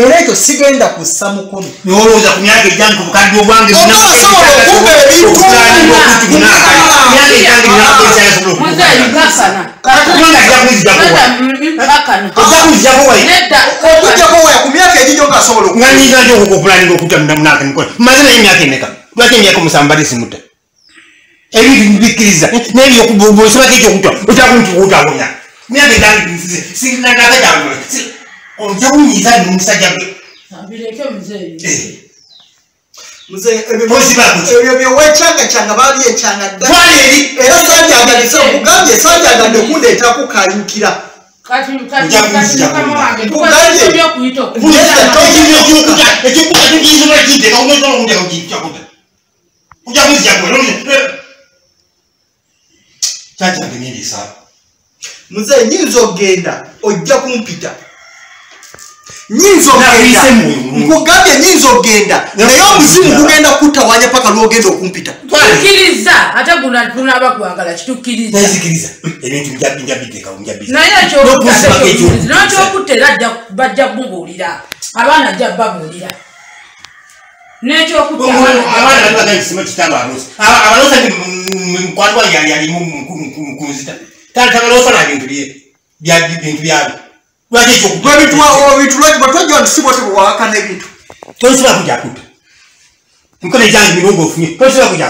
era ekyo sigenda kussa mukono nolowooza ku myaka ejjange ku bukadde obwange Oba osobola okumpa ebintu muzeeyi gakkana gakkana nedda okujjako waya ku myaka egijo ngaasobola oku- nganyiza nti okukupulaninga okuta munaka nkola maze naye emyaka emeka lwaki emyaka omusanvu bali simuta ebintu bikkiriza nebyosobako ekyokutwa okyakunkikuutawonya myaka ejange sinagagajange ojja kunyiza musajja bireke muzeeyi Muze, ebyo- byewekyangacanga baali ekyanga dda twali eri era sanjagadisa okugambye sanjagadde kundeeta kukayukira kati Ojja kunzija mukama kuwulira. wange Tugambye. tukozesa ebyokuyita ekyokuta ekyokuta tukiyisobola kiteeka onosobola okuteeka kukyakuta ojja kunzija kwe kyakyange nindisa muzeeyi nyinza okgenda ojja kumpita nyinza nkugambye nyinza okgenda naye omuzimu gugenda kutawanya paka lwogenda okumpita tukkiriza ate tunaba kwagala kitukkiriza ebintu njabiteekawo njabite naye ekyokutta era ajja- bajja kumubuulira abaana ajja babuulira n'ekyokutta abaana bali baganisima kitamba abalosa abalosa mukwati wange ali ali mukunzita tabaloosa na bintu bye bintu byabo lwaki bwebitulwagibwetwajja ntusibwate bwewakana ebintu tosobola kujja kutta mikono gyange mirungu ofunye tosobola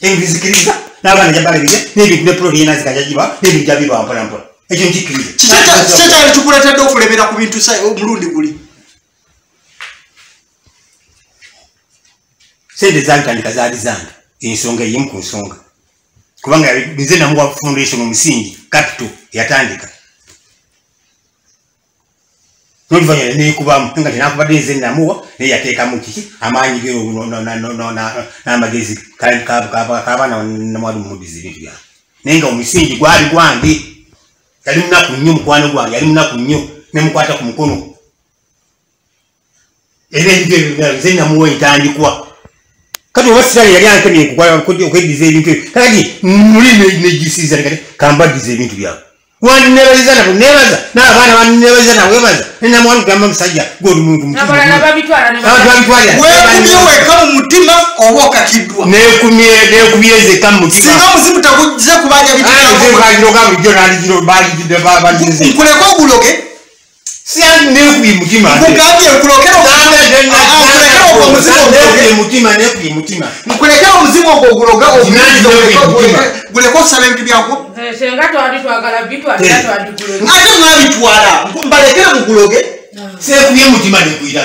ebintu bizikiriza n'abaana jabalebire n'ebintu nepuloti yenazikajagiba n'ebintu jabirwa mpola mpola ekyo nkikiriza. Kiki ekyali kikuletedde okulemera ku bintu omulundi guli. Sente zantandika zaali zange ensonga eyimu ku nsonga. Kubanga nze namuwa foundation omusingi capital yatandika noluvanyuma nekubamu gwali gwange yali munaku kati oba yali ankemye okweddiza ebintu wandinebaliza nabo nebaza n'abaana bandinebaliza nabo webaza nenamwani kugamba musajja goli muntu abalala babitwala ne abantu babitwalira weekumye weka mu mutima oba okakiddwa nekumye nekubye zeka mu mutima. Singa omuzimu taguze kubanja bagiroga bulijjo naligiro baligidde balinze nkuleka oguloge siyandi nekubye mutima nkugambye nkulekera nekubye mutima nekubye mutima. Nkulekera omuzimu ogwo oguloga guleko osabintu byakwo ate mwabitwala mbalekere muguloge seefunye mutima nekuyita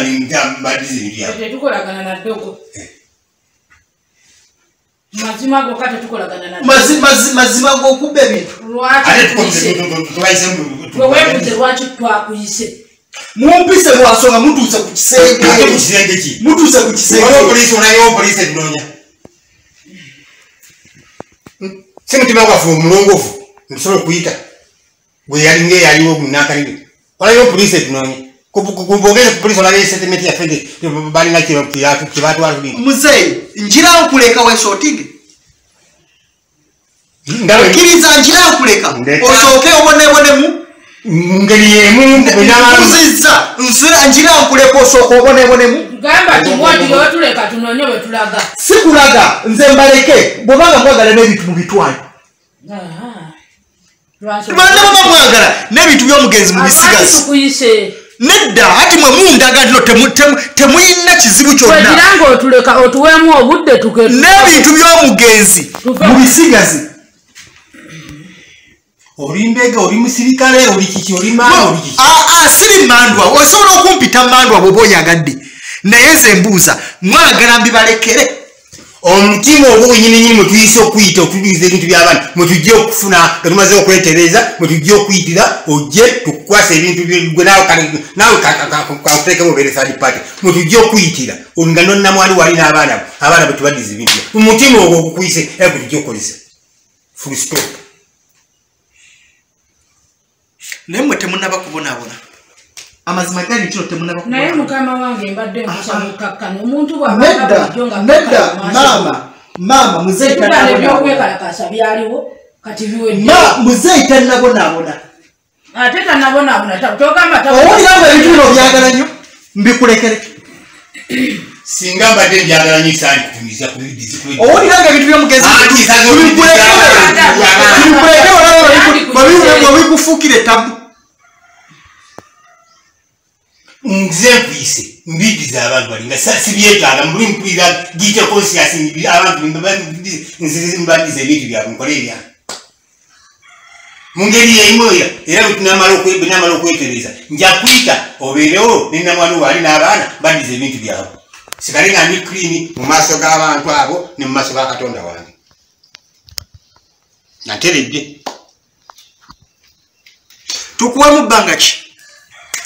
mazima g'okubba ebintu mumpise lwasonga mutuuse ku kisenge. Mutuuse ku kisenge. Si mutima gwaffe omulongoofu ntusobola okuyita bwe yalinga eyaliwo munakalire olayo poliisi etunoonya bogeze ku poliisi olayo setimenti yaffe balina kyebatwala kulina muzeeyi njira nkuleka wesootinge ndaba okkiriza njira nkuleka Ndeka. osooke obonebonemu ngeri yemu nkuziza nsira njira nkuleka osooke obonebonemu sikulaga nze mbaleke. Bwebanga mwagala n'ebintu mubitwale banda baba mwagala n'ebintu by'omugenzi mubisigazi tukuyise nedda ati mwe mundaga ntino temu- temu- temuyina kizibu kyonna. Wegira nga otuleka otuweemu obudde tuke n'ebintu by'omugenzi Tuve- mubisigazi oli mbega oli musirikale oli kiki oli maani oli kiki? Aa siri mandwa osobola okumpita mandwa bwoba oyagadde naye nze mbuuza mwagala mbibalekere? Omutima ogwo gwenyininyini mwetuyise okuyita okutuliza ebintu byabaana mwetujje okufuna nga tumaze okwetereza mwetujje okuyitira ojje tukukwasa ebintu gwe nawe kakuteekemu obeere third party mwetujje okuyitira nga nonnamwali wali n'abaana abaana bwetubaddiza ebintu. Mumutima ogwo ogukuyise era gwe tujje okukolesa full stop. Naye mwe temunaba kubonaabona amazima gani kino temunaba naye kubonaabona mukama wange mbadde nkusa mukakkano omuntu nedda maama maama tannabonaabona ebyokwekalakasa byaliwo kati biwedde Ma- muzeeyi tannabonaabona ate tanabonaabona togamba owulira nga ebintu bino byagala nnyo mbikulekere singa mbadde njagala nyo esaani kutumiza kubidizi owulira nga ebintu byomugenzi Anti, nze nkuyise mbidiza abantu bali nga sibyetaaga muli mpulira giyite konsiyasi abantu mbadiza ebintu byabwe nkole ebyange mu ngeri yeimoya era bwenamala okwetereza nja kuyita obeerewo nenamwani waali n'abaana mbadiza ebintu byabwe sigale nga ndi clean mu maaso g'abantu abo ne mu maaso ga katonda wange nateredde tukuwemu bbanga ki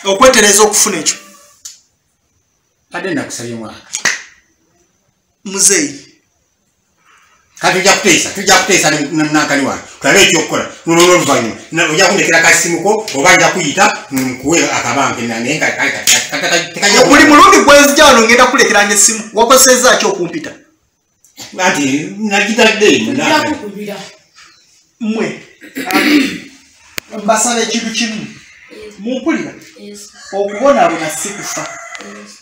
okwetereza okufuna ekyo. Badde nakusabye mwana. Muzeeyi. Kati tujja kuteesa tujja kuteesa nankani wange tulabe ekyokukola nonoona oluvanyuma ojja kundekera kasimuko oba nja kuyita nkuwe akabanke buli mulundi gwenzija wano ngenda kulekeranga essimu. Wakoseza ki okumpita? Anti nagitadde mmwe. Mbasaba ekintu kimu mumpulira. Okubonaabona si kufa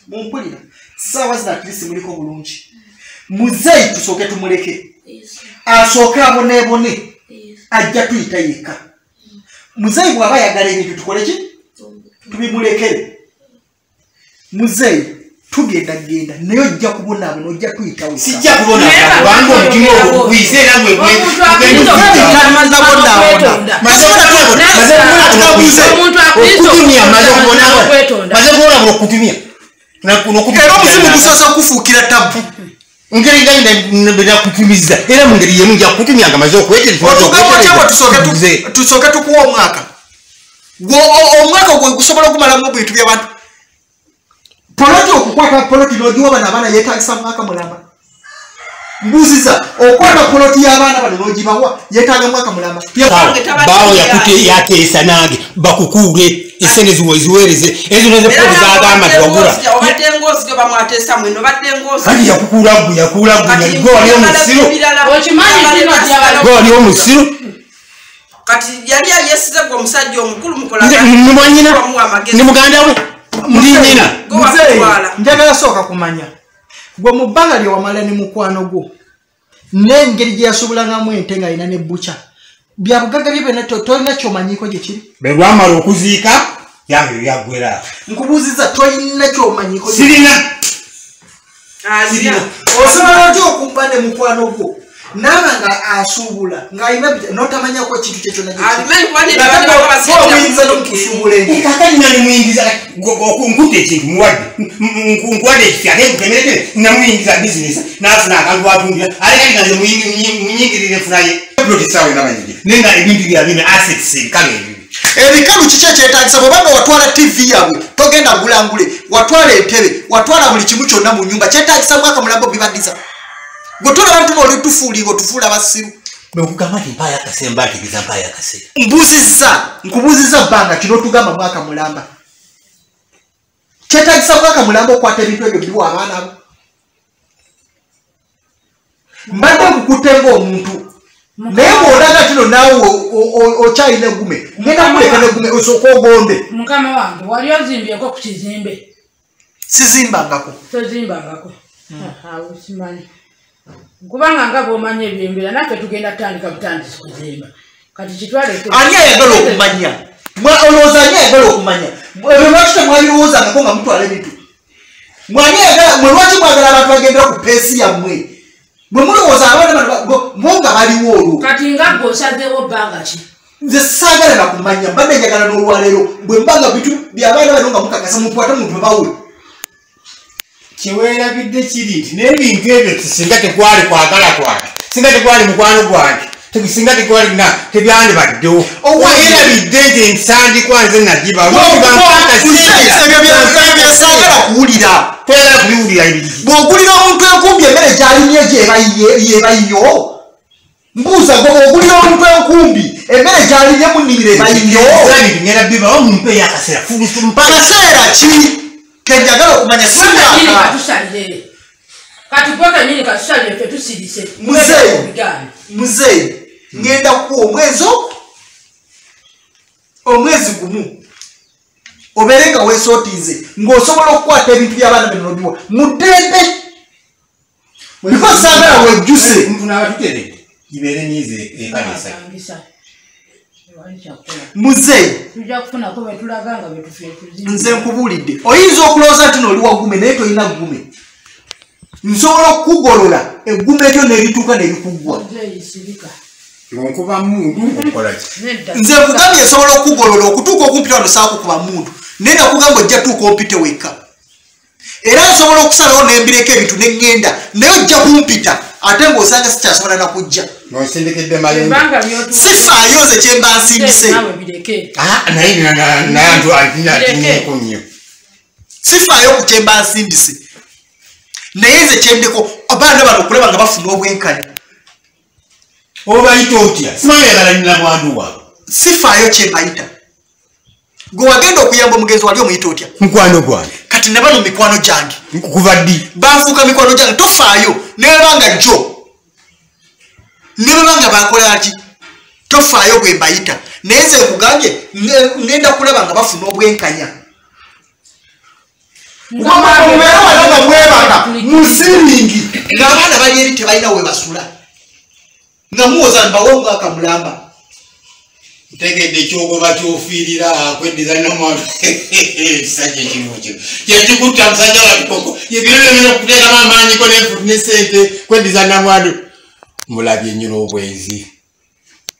mumpulira. Saawa zina atlisi muliko bulungi. Muzeeyi tusooke tumuleke. Asooke aboneebone ajja tuyita yekka. Muzeeyi bw'aba ayagala ebintu tukole ki tubimulekere muzeeyi tugenda genda naye ojja kubonaabona ojja tuyita wekka sijja kubona kubanga omutima ogwo gwize era gwe Omuntu akwiza Tamaze bonaabona. Omuntu akwiza okutumya maze okwetonda. kubona bula okutumya era omuzimu gusoose okufuukira tabu. Ngeri nga nakutumiza era mu ngeri yemu nja kutumya nga maze otugambo kyabwe okwetereza tusooke tukuwa omwaka. Gwe o- omwaka gwe gusobola okumalamu bintu byabantu poloti okukwata poloti nogiwa bano abaana yetagisa mwaka mulamba. Mbuziza okwata poloti y'abaana bano nogibawa yetaga mwaka mulamba. Bawo yakute yateesa nange bakukuule esente ziwe ziweereze ezo nazo polo zagamba tiwagula kati yakukuula gwe yakuula gwe gwe wali omusiru Okimanyi bino byabala- gwe wali omusiru kati yali ayesize gwe omusajja omukulu ndi muganda we ndi nyina muzeeyi njagala sooka kumanya. Gwe mu bbanga lye wamala ne mukwano gwo n'engeri gye yasubulangamu ente ng'alina ne bukya bya bugagga bye byonna to- tolina kyomanyiiko gye kiri? Bwe lwamala okuziika yange yaggwera. Nkubuuziza tolina kyomanyiiko sirina. osobola otya okumba ne mukwano gwo naaba nga asuubula ng'alina bita- n'otamanyako ekintu kye kyonna gye kiri. Abimanyi kuba ne Nga babadde kati bakabasiikira oyinza ku n'okusuubula ente kakati nali muyingiza nkutte ekintu muwadde nkuwadde ekifya ate nkutemerekere namuyingiza bizinesi nafuna akantu atundira ate kati naze munyingirire funaye protisawe nabanyigi naye nga ebintu byabime assets ebikalo ebibi ebikalu kiki ekyetagisa bwebanga watwala tv yaabwe togenda gulangule watwala entebe watwala buli kimu kyonna mu nyumba kyetagisa mwaka mulambo bibadiza gwe tolaba ntuba olitufuulinga otufuula basiru bwekugamba nti mpayo akaseera mbategeeza mpayo akaseera mbuuzizza nkubuuzizza bbanga kino tugamba mwaka mulamba. Kyetagisa mwaka mulamba okwata ebintu ebyo biwa abaana bo. Mbadde nkukutte ngaomuntu naye bw'olaga kino naawe okyalina egume ngenda kuleka negume osooka ogonde mukama wange wali ozimbyeko ku kizimbe? Sizimbangako. Tozimbangako. Awo simanyi kubanga nga bwomanyi ebyembera naffe tugenda tutandika butandisi kuzimba kati kitwale ani ayagala okumanya? Olowooza ani ayagala okumanya? Lwaki temwabirowoozangako nga mutwala ebintu mwani ayagala mwe lwaki mwagala abantu bagendera ku peesi yammwe? Bwe mulowooza abaana bo- nga baliwo olwo. Kati nga gwe osazeewo bbanga ki? Nze saagala nakumanya mbadde njagala n'olwaleero. Bwe mbanga bintu byabaana bano nga mukakasa mukwate muntu bawe kyeweerabidde kiri nti n'ebintu ebyo singa tekwali kwagala kwange singa tekwali mukwano gwange singa tekwali na tebyandibaddewo. Weerabidde nti ensandikwa nze nagiba ebyo bya- byasaagala kuwulira. Toyagala kubiwulira ebiriki bw'ogulira omuntu enkumbi emmere gy'alimye gyebayiyo mbuuza gwe bw'ogulira omuntu enkumbi emmere gy'alimye mu nnimiro ebayiyo kaseera ki kenjagala okumanya Muzeeyi. Bigambe. muzeeyi ngenda kuwa omwezi ogwo omwezi gumu. Obeere nga weesootiize ng'osobola okukwata ebintu by'abaana bino nobiwa. Mu ddembe biko saagala wejjuse gibeere myezi ekale tuzimba. nze nkubuulidde oyinza okulowooza nti noli wagume naye tolina gume? Nsobola okukugolola eggume eryo nerituuka nerikuggwa Muzeeyi sirika. nkuba mundu okola ki? Nedda. nze nkugambye nsobola okukugolola okutuuka okumpita wano saakukuba mundu naye nakugamba ojja tuuka ompite wekka. Era nsobola okusalawo nembireko ebintu neŋŋenda naye ojja kumpita ate ng'osanga sikyasobola nakujja. Nonsendekedde mayembe Ebbanga lyotu- sifaayo nze kyemba nsindise. Ah, naye na- na- naye antu atineko nnyo sifaayo ku kyemba nsindise naye nze kyendeko abaana bano okulaba nga bafuna obwenkani obayita otya? Simayagala nina mwandu waabwe sifaayo kyembayita gwe wagenda okuyamba omugenzi wali omuyita otya? Mukwano gwange. Kati ne bano mikwano gyange. Kuva ddi? Bafuuka mikwano gyange tofaayo nebebanga jjo. Nebebanga bakolaki tofaayo bwe mbayita. Naye nze nkugambye nge- ngenda kulaba nga bafuna obwenkanya. Mubeera wala nga mwebaka musiringi ng'abaana bali eri tebalina we basula. Nga muwoza mbawo omwaka mulamba ntegedde ekyogoba kyofiirira kweddiza nomwana ekisajja ekimu kino kyekikutta musajja watukoko ebiro byomina okuteekamu amaanyiko nenfutu ne sente kweddiza namwandu mulabye nnyo n'obwenzi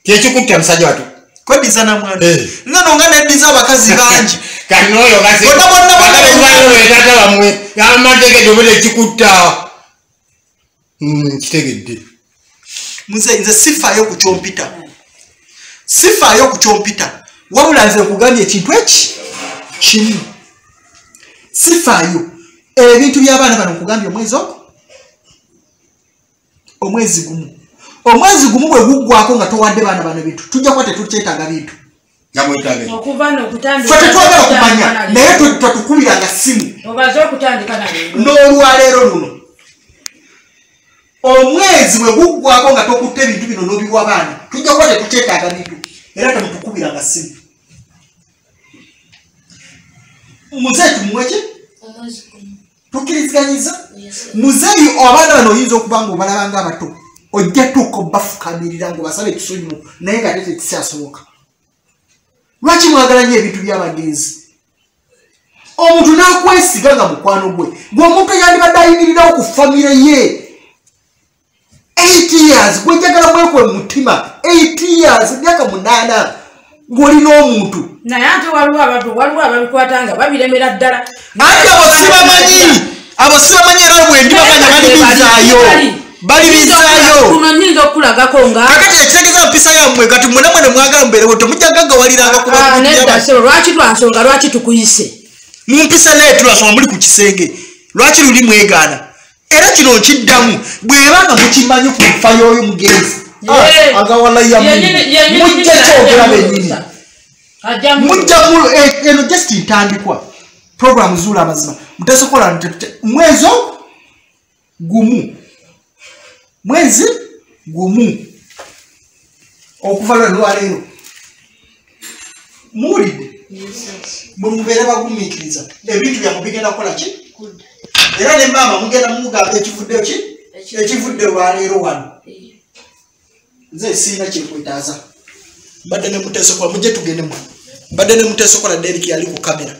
kyekikutta musajja watu kweddiza namwana Eh. nano nga neddiza abakazi bangi kati noyo Bonna, bonna, bonna. wetata bamwe amategedde obera ekikutta Mm, kitegedde nze sifaayo ku kyompita sifaayo ku kyompita wabula nze nkugambye ekintu eki? Kimu. Sifaayo. Ebintu by'abaana bano nkugambye omwezi ogwo? Omwezi gumu. Omwezi gumu bwe guggwako nga towadde baana bano bintu tujja kuba tetukyetaaga bintu. Fe tetwagala kumanya naye twetukubiranga simu. N'olwaleero luno. Omwezi bwe guggwako nga tokutta ebintu bino n'obiwa baana tujja kuba tetukyetaaga bintu era temutukubiranga simu muzeeyi tumuweki tukkiriziganyiza muzeeyi abaana bano oyinza okuba nga obalaba nga abato ojja tuuka obafukamirira ngaobasaba ekisonyimu naye nga tete kisyasoboka lwaki mwagala nnyo ebintu by'abagenzi? Omuntu n'akwesiga nga mukwano gwe gwe omuntu yandibadde ayimirirawo ku famire ye 8 years gwejagala mwekwe mu mutima. 8 years emyaka munaana ng'olina omuntu. Naye ate waliwo abantu waliwo ababikwata nga babiremera ddala. Anti abo sibamanyi abo sibamanyi era bwe ndibamanya balibizaayo balibizaayo kuno nyinza okukulagako nga kakati ekitegeeza mpisa yammwe kati mwena mwene mwagala mubeerewo temujjaga gawaliranga Ah, nedda kuba sebo lwaki lwansonga lwaki tukuyise? Mumpisa naye tulwasoma muli ku kisenge. Lwaki luli mwegaana era kino nkiddamu bwebanga mukimanyi ku nfa y'oyo mugenzi. Ye- agawala Yennyini- yennyini mujja nyinza kyogera ajja bennyini mulusa. Ajja mu- mujja mu eh, eno just ntandikwa. Program zuula amazima. Mwezi ogwo gumu. Mwezi? Gumu. Okuva lwe lwaleero muwulidde? Bwe mubeere bagumiikiriza ebintu byamu bigenda kukola ki era ne maama mugenda mumugamba ekivuddeyo ki? Ekivudde lwaleero wano. Nze siina kyekwetaaza. Mbadde ne muteesokola mujje tugendemu mbadde ne muteesokola deriki yali ku kamera.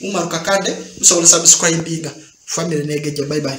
Mumaruka kande musobola subscribinga famire negejja bye bye